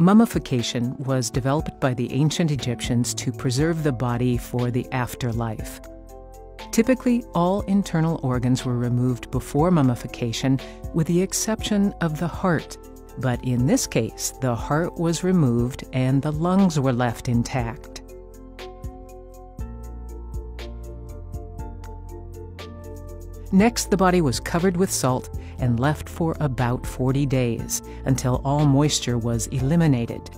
Mummification was developed by the ancient Egyptians to preserve the body for the afterlife. Typically, all internal organs were removed before mummification, with the exception of the heart. But in this case, the heart was removed and the lungs were left intact. Next, the body was covered with salt and left for about 40 days until all moisture was eliminated.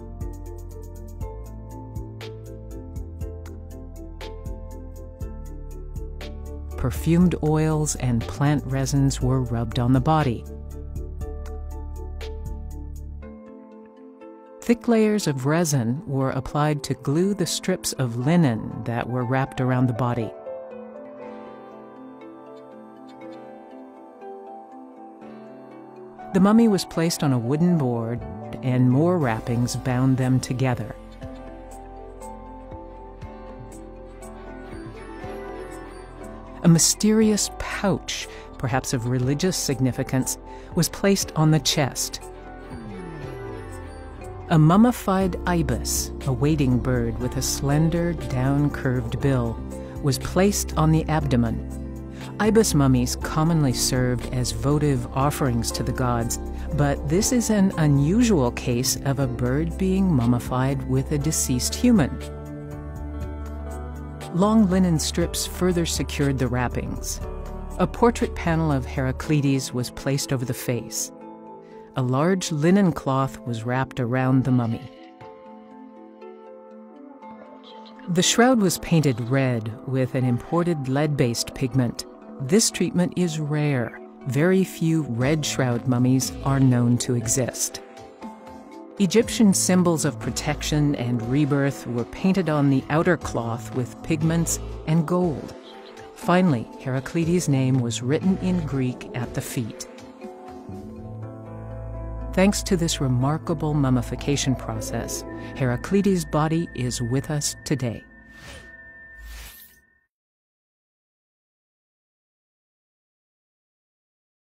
Perfumed oils and plant resins were rubbed on the body. Thick layers of resin were applied to glue the strips of linen that were wrapped around the body. The mummy was placed on a wooden board, and more wrappings bound them together. A mysterious pouch, perhaps of religious significance, was placed on the chest. A mummified ibis, a wading bird with a slender, down curved bill, was placed on the abdomen Ibis mummies commonly served as votive offerings to the gods, but this is an unusual case of a bird being mummified with a deceased human. Long linen strips further secured the wrappings. A portrait panel of Heraclides was placed over the face. A large linen cloth was wrapped around the mummy. The shroud was painted red with an imported lead based pigment. This treatment is rare. Very few red shroud mummies are known to exist. Egyptian symbols of protection and rebirth were painted on the outer cloth with pigments and gold. Finally, Heraclides' name was written in Greek at the feet. Thanks to this remarkable mummification process, Heraclides' body is with us today.